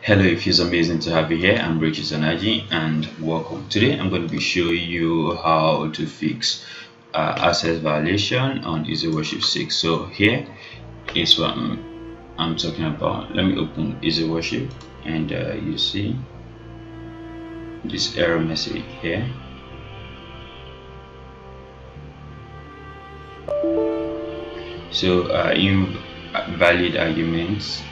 Hello, it feels amazing to have you here. I'm Riches Onaji and welcome. Today I'm going to be showing you how to fix uh, access violation on Easy Worship 6. So here is what I'm, I'm talking about. Let me open Easy Worship and uh, you see this error message here. So uh, invalid arguments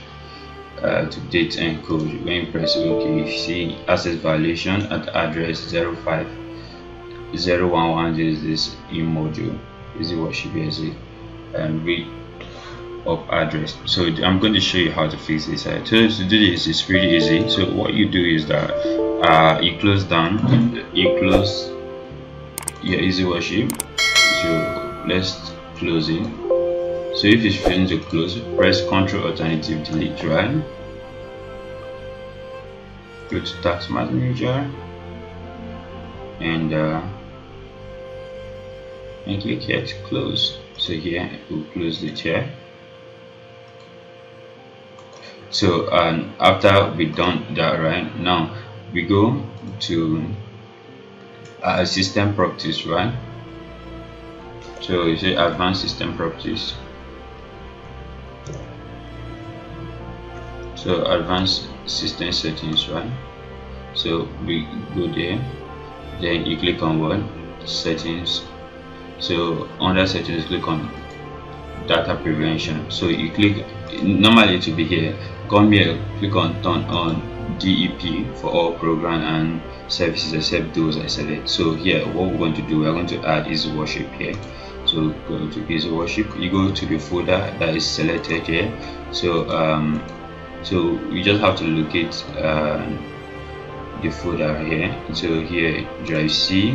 uh, to date and code. When press ok you see access violation at address 05011 is this in module is it worship as it and read of address? So i'm going to show you how to fix this. So to do this it's pretty easy. So what you do is that uh, you close down you close your easy worship so let's close it so if it's failing to close, press Ctrl Alternative Delete right. Go to Task Manager and uh, and click here to close. So here we'll close the chair. So um, after we done that right now, we go to uh, system properties right. So you say advanced system properties so advanced system settings right? So we go there. Then you click on what? Settings. So under settings click on data prevention. So you click normally to be here come here click on turn on DEP for all program and services except those I select. So here what we're going to do we're going to add easy worship here. So go to easy worship. You go to the folder that is selected here. So um so you just have to locate uh, the folder here. So here drive C.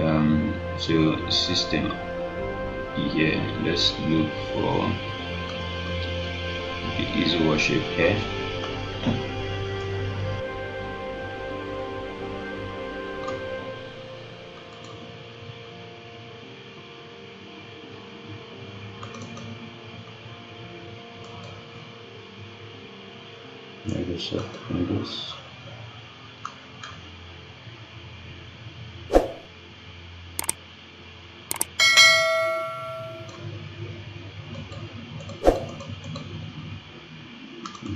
Um, so system here let's look for the easy worship here Microsoft Windows.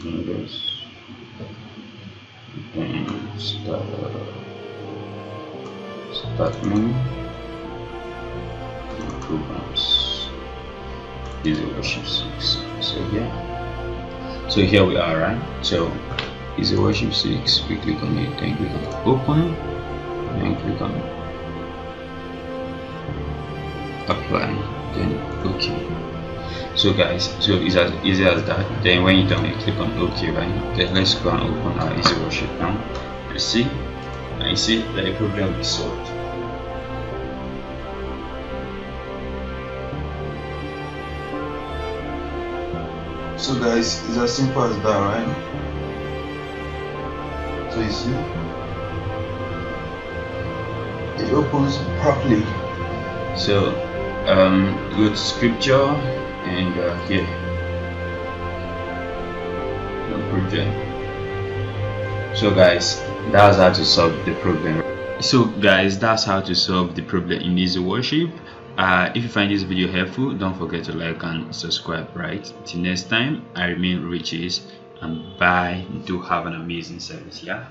Windows and start start menu programs easy worship 6 so yeah so here we are right? So Easy Worship 6 we click on it then click on open then click on apply then okay so guys so it's as easy as that. Then when you're done you click on ok right? Then let's go and open our easy worship now. You see? You see that the problem is solved so guys it's as simple as that right? So you see it opens properly. So um go to scripture and uh, here. Project so guys that's how to solve the problem. So guys that's how to solve the problem in easy worship uh, if you find this video helpful don't forget to like and subscribe right? Till next time i remain riches and bye do have an amazing service yeah